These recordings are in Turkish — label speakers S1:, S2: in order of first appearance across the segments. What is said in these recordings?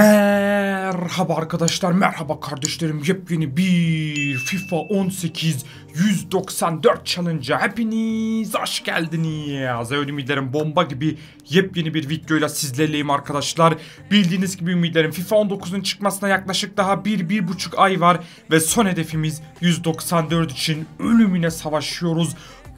S1: Merhaba arkadaşlar, merhaba kardeşlerim. Yepyeni bir FIFA 18 194 challenge'a hepiniz hoş geldiniz. Öyle ümitlerim bomba gibi yepyeni bir videoyla sizlerleyim arkadaşlar. Bildiğiniz gibi ümitlerim FIFA 19'un çıkmasına yaklaşık daha bir, bir buçuk ay var. Ve son hedefimiz 194 için ölümüne savaşıyoruz.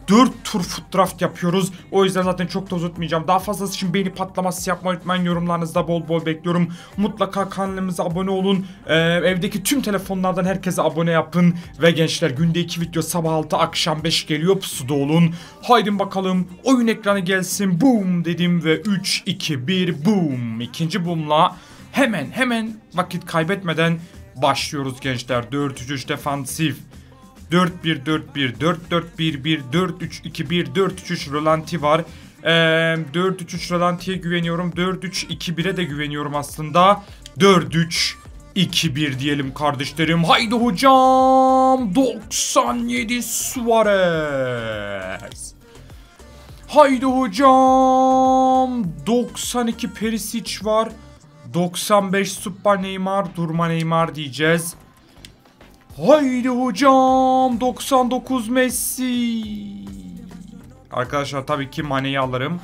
S1: 4 tur foot draft yapıyoruz. O yüzden zaten çok da uzatmayacağım. Daha fazlası için beğeni patlaması yapmayı unutmayın. Yorumlarınızda bol bol bekliyorum. Mutlaka kanalımıza abone olun. Ee, evdeki tüm telefonlardan herkese abone yapın. Ve gençler günde 2 video sabah 6 akşam 5 geliyor. Pusuda olun. Haydi bakalım oyun ekranı gelsin. Boom dedim ve 3 2 1 boom. İkinci boomla hemen hemen vakit kaybetmeden başlıyoruz gençler. 4-3-3 defansif. 4-1-4-1, 4-4-1-1, 4-3-2-1, 4-3-3 Rolanti var. Ee, 4-3-3 Rolanti'ye güveniyorum. 4-3-2-1'e de güveniyorum aslında. 4-3-2-1 diyelim kardeşlerim. Haydi hocam. 97 Suarez. Haydi hocam. 92 Perisic var. 95 Super Neymar, Durma Neymar diyeceğiz. Haydi hocam 99 Messi. Arkadaşlar tabii ki Mane'yi alırım.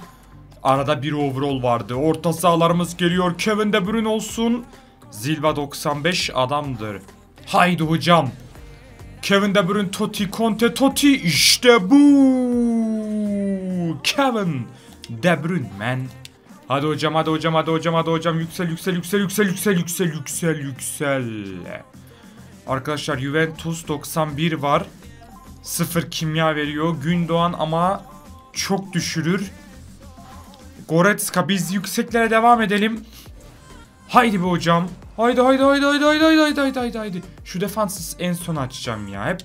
S1: Arada bir overall vardı. Orta sahalarımız geliyor. Kevin De Bruyne olsun. Zilva 95 adamdır. Haydi hocam. Kevin De Bruyne, Totti, Conte, Totti. İşte bu. Kevin De Bruyne man. Hadi hocam, hadi hocam, hadi hocam, hadi hocam. Yüksel, yüksel, yüksel, yüksel, yüksel, yüksel, yüksel, yüksel. Arkadaşlar Juventus 91 var. 0 kimya veriyor. Gündoğan ama çok düşürür. Goretzka biz yükseklere devam edelim. Haydi be hocam. Haydi haydi haydi haydi haydi haydi haydi haydi haydi haydi. Şu defansı en son açacağım ya. Hep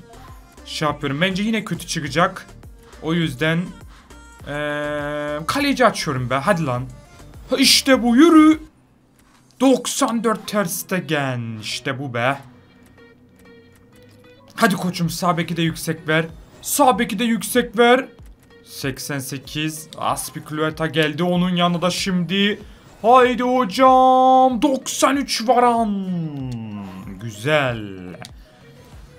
S1: şey yapıyorum. Bence yine kötü çıkacak. O yüzden ee, kaleci açıyorum be. Hadi lan. İşte bu yürü. 94 Ter Stegen. İşte bu be. Hadi koçum sağ beki de yüksek ver. Sağ beki de yüksek ver. 88. Aspiklueta geldi onun yanında şimdi. Haydi hocam. 93 varan. Güzel.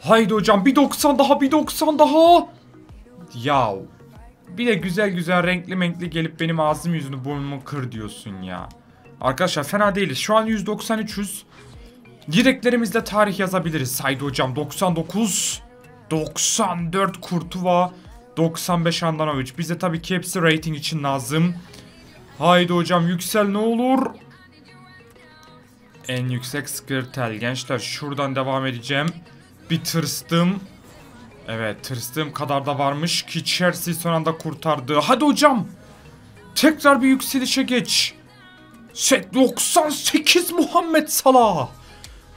S1: Haydi hocam bir 90 daha bir 90 daha. Yav. Bir de güzel güzel renkli renkli gelip benim ağzım yüzünü burnumu kır diyorsun ya. Arkadaşlar fena değiliz. Şu an 193'üz. Direklerimizde tarih yazabiliriz. Haydi hocam 99, 94 Kurtuva, 95 Andanovic. Bize tabii ki hepsi rating için lazım. Haydi hocam yüksel ne olur. En yüksek Skirtel. Gençler şuradan devam edeceğim. Bir tırstım. Evet tırstığım kadar da varmış ki Chelsea son anda kurtardı. Hadi hocam. Tekrar bir yükselişe geç. 98 Muhammed Salah.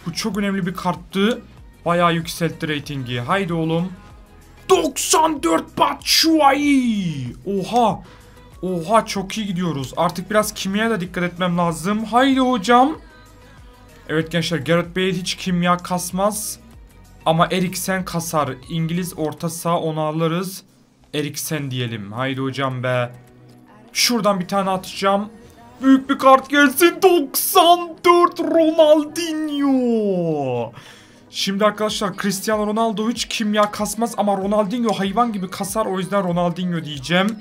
S1: Bu çok önemli bir karttı. Bayağı yükseltti reytingi. Haydi oğlum. 94 Batshuayi. Oha. Oha çok iyi gidiyoruz. Artık biraz kimyaya da dikkat etmem lazım. Haydi hocam. Evet gençler Gareth Bale hiç kimya kasmaz. Ama Eriksen kasar. İngiliz orta saha onu alırız. Eriksen diyelim. Haydi hocam be. Şuradan bir tane atacağım. Büyük bir kart gelsin. 94 Ronaldinho. Şimdi arkadaşlar Cristiano Ronaldo hiç kimya kasmaz ama Ronaldinho hayvan gibi kasar. O yüzden Ronaldinho diyeceğim.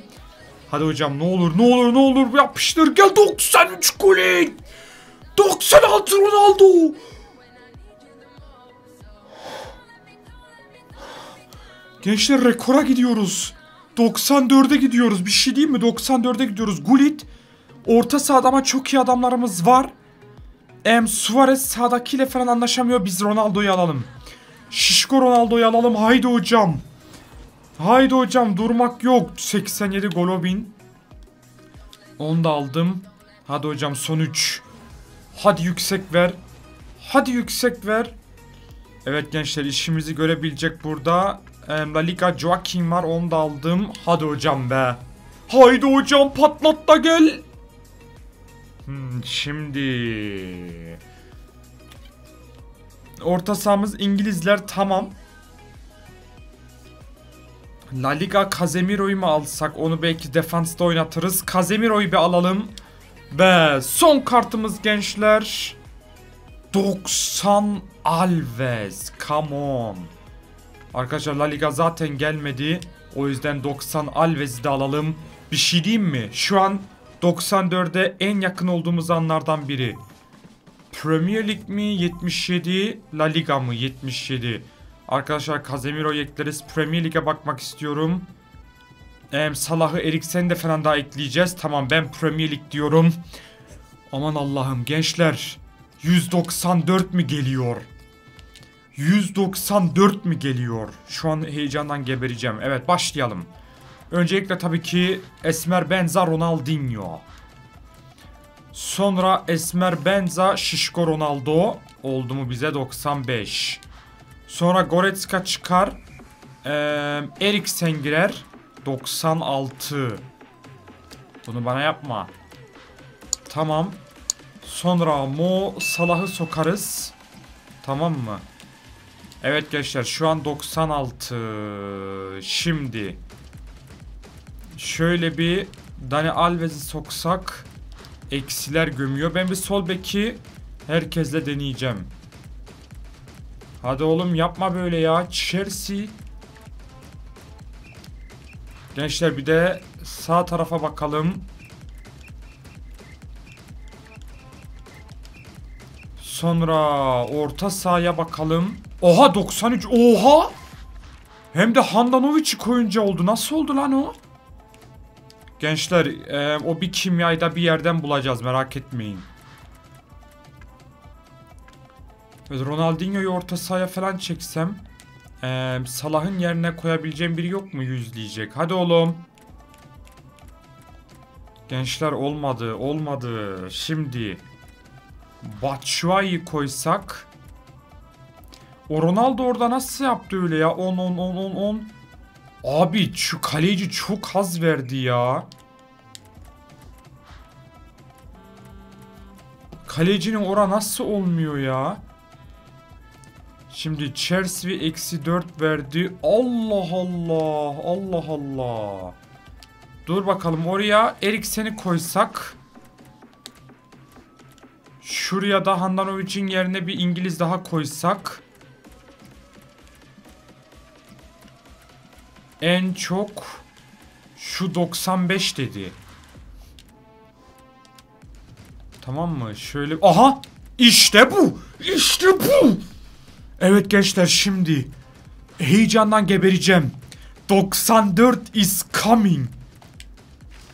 S1: Hadi hocam ne olur ne olur ne olur yapıştır. Gel 93 golü. 96 Ronaldo. Gençler rekora gidiyoruz. 94'e gidiyoruz. Bir şey değil mi? 94'e gidiyoruz. Gullit Orta sahada ama çok iyi adamlarımız var. Em Suarez sağdakiyle falan anlaşamıyor. Biz Ronaldo'yu alalım. Şişko Ronaldo'yu alalım. Haydi hocam. Haydi hocam durmak yok. 87 Golovin. Onu da aldım. Hadi hocam son 3. Hadi yüksek ver. Hadi yüksek ver. Evet gençler işimizi görebilecek burada. La Liga Joaquin var onu da aldım. Hadi hocam be. Haydi hocam patlat da gel. Hmm, şimdi orta sahamız İngilizler tamam. La Liga Casemiro'yu mu alsak? Onu belki defansta oynatırız. Casemiro'yu bir alalım. Ve son kartımız gençler. 90 Alves. Come on. Arkadaşlar La Liga zaten gelmedi. O yüzden 90 Alves'i de alalım. Bir şey diyeyim mi? Şu an 94'e en yakın olduğumuz anlardan biri. Premier Lig mi 77, La Liga mı 77? Arkadaşlar Casemiro ekleriz. Premier Lig'e bakmak istiyorum. Ee, Salah'ı Eriksen'i de falan daha ekleyeceğiz. Tamam ben Premier Lig diyorum. Aman Allah'ım gençler. 194 mi geliyor? 194 mi geliyor? Şu an heyecandan gebereceğim. Evet başlayalım. Öncelikle tabii ki Esmer Benza Ronaldinho. Sonra Esmer Benza Şişko Ronaldo. Oldu mu bize 95. Sonra Goretzka çıkar. Ee, Eriksen girer. 96. Bunu bana yapma. Tamam. Sonra Mo Salah'ı sokarız. Tamam mı? Evet gençler şu an 96. Şimdi şöyle bir Dani Alves'i soksak eksiler gömüyor. Ben bir sol beki herkesle deneyeceğim. Hadi oğlum yapma böyle ya. Chelsea. Gençler bir de sağ tarafa bakalım. Sonra orta sahaya bakalım. Oha 93. Oha! Hem de Handanovic koyunca oldu. Nasıl oldu lan o? Gençler e, o bir kimyayı da bir yerden bulacağız merak etmeyin. Evet, Ronaldinho'yu orta sahaya falan çeksem e, Salah'ın yerine koyabileceğim biri yok mu yüzleyecek? Hadi oğlum. Gençler olmadı olmadı. Şimdi Batshuayi koysak o Ronaldo orada nasıl yaptı öyle ya? 10 10 10 10 10. Abi şu kaleci çok haz verdi ya. Kalecinin ora nasıl olmuyor ya? Şimdi Chelsea eksi 4 verdi. Allah Allah. Allah Allah. Dur bakalım oraya Eriksen'i koysak. Şuraya da Handanovic'in yerine bir İngiliz daha koysak. En çok şu 95 dedi. Tamam mı? Şöyle... Aha! İşte bu! İşte bu! Evet gençler şimdi heyecandan gebereceğim. 94 is coming.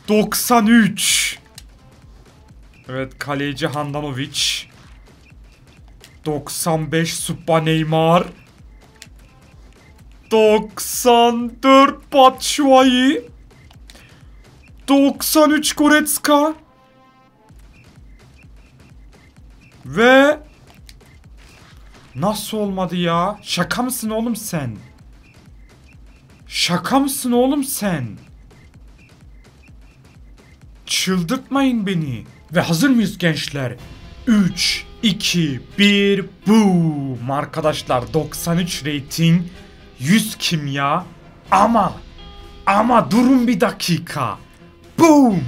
S1: 93. Evet kaleci Handanovic. 95 Supa Neymar. 94 Batshuayi. 93 Goretzka. Ve Nasıl olmadı ya? Şaka mısın oğlum sen? Şaka mısın oğlum sen? Çıldırtmayın beni. Ve hazır mıyız gençler? 3, 2, 1, boom. Arkadaşlar 93 rating, 100 kimya. Ama, ama durun bir dakika. Boom.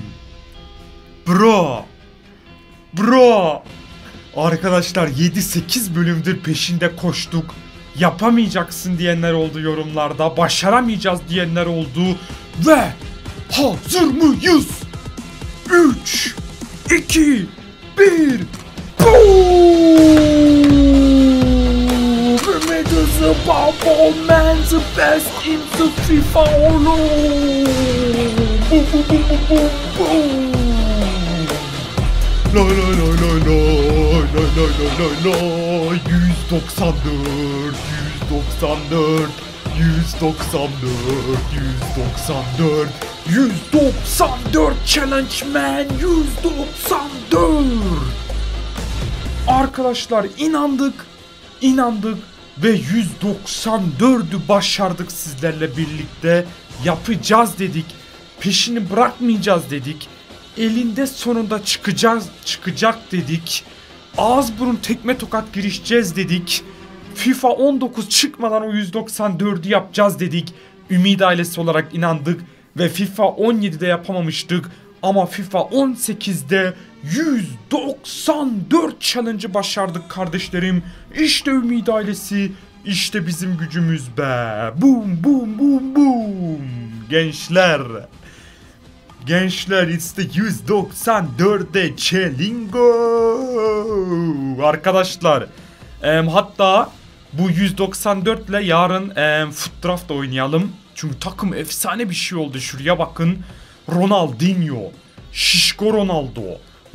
S1: Bro. Bro. Arkadaşlar 7-8 bölümdür peşinde koştuk. Yapamayacaksın diyenler oldu yorumlarda. Başaramayacağız diyenler oldu. Ve hazır mıyız? 3, 2, 1, Boom! About all man the best in the FIFA Olo! Boom, boom, boom, boom, boom, boom! La la la la la la la la la la 194 194 194 194 194 challenge man 194 Arkadaşlar inandık inandık ve 194'ü başardık sizlerle birlikte yapacağız dedik peşini bırakmayacağız dedik elinde sonunda çıkacağız çıkacak dedik. Ağız burun tekme tokat girişeceğiz dedik. FIFA 19 çıkmadan o 194'ü yapacağız dedik. Ümid ailesi olarak inandık ve FIFA 17'de yapamamıştık ama FIFA 18'de 194 challenge'ı başardık kardeşlerim. İşte Ümit ailesi, işte bizim gücümüz be. Boom boom boom boom. Gençler. Gençler it's the 194'de Çelingo. Arkadaşlar em, hatta bu 194 ile yarın em, Foot Draft oynayalım. Çünkü takım efsane bir şey oldu. Şuraya bakın. Ronaldinho, Şişko Ronaldo,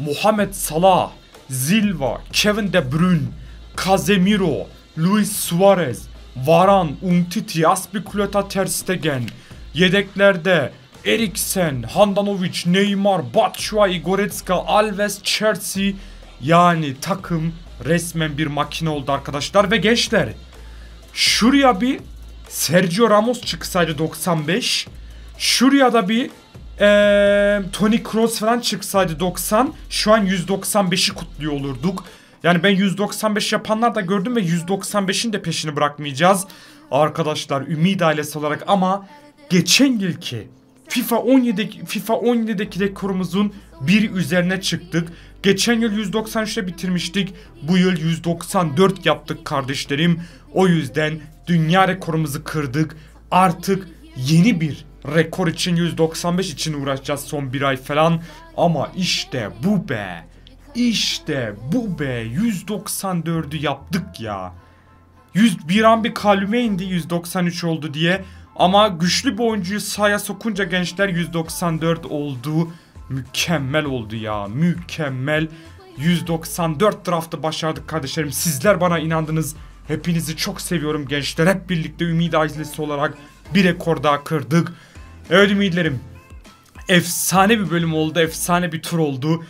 S1: Muhammed Salah, Silva, Kevin De Bruyne, Casemiro, Luis Suarez, Varan, Umtiti, Aspilicueta Ter Stegen, yedeklerde Eriksen, Handanovic, Neymar, Batshuayi, Goretzka, Alves, Chelsea. Yani takım resmen bir makine oldu arkadaşlar. Ve gençler şuraya bir Sergio Ramos çıksaydı 95 şuraya da bir eee Toni Kroos falan çıksaydı 90 şu an 195'i kutluyor olurduk. Yani ben 195 yapanlar da gördüm ve 195'in de peşini bırakmayacağız. Arkadaşlar Ümit ailesi olarak ama geçen yılki FIFA 17 FIFA 17'deki rekorumuzun bir üzerine çıktık. Geçen yıl 193'te bitirmiştik. Bu yıl 194 yaptık kardeşlerim. O yüzden dünya rekorumuzu kırdık. Artık yeni bir rekor için 195 için uğraşacağız son bir ay falan. Ama işte bu be. İşte bu be 194'ü yaptık ya. 100 bir an bir kalbime indi 193 oldu diye. Ama güçlü bir oyuncuyu sahaya sokunca gençler 194 oldu. Mükemmel oldu ya. Mükemmel. 194 draftı başardık kardeşlerim. Sizler bana inandınız. Hepinizi çok seviyorum gençler. Hep birlikte Ümit ailesi olarak bir rekor daha kırdık. Evet ümitlerim. Efsane bir bölüm oldu. Efsane bir tur oldu.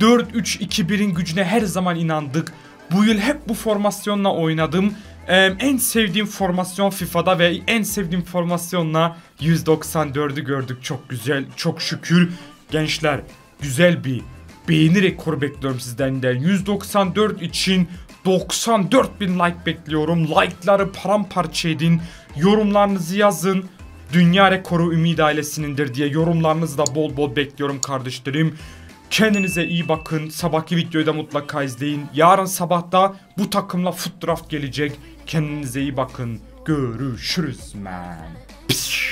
S1: 4-3-2-1'in gücüne her zaman inandık. Bu yıl hep bu formasyonla oynadım. Ee, en sevdiğim formasyon FIFA'da ve en sevdiğim formasyonla 194'ü gördük. Çok güzel, çok şükür. Gençler güzel bir beğeni rekoru bekliyorum sizden de. 194 için 94 bin like bekliyorum. Like'ları paramparça edin. Yorumlarınızı yazın. Dünya rekoru Ümit ailesinindir diye yorumlarınızı da bol bol bekliyorum kardeşlerim. Kendinize iyi bakın. Sabahki videoyu da mutlaka izleyin. Yarın sabahta bu takımla foot draft gelecek. Kendinize iyi bakın. Görüşürüz man. Pişt.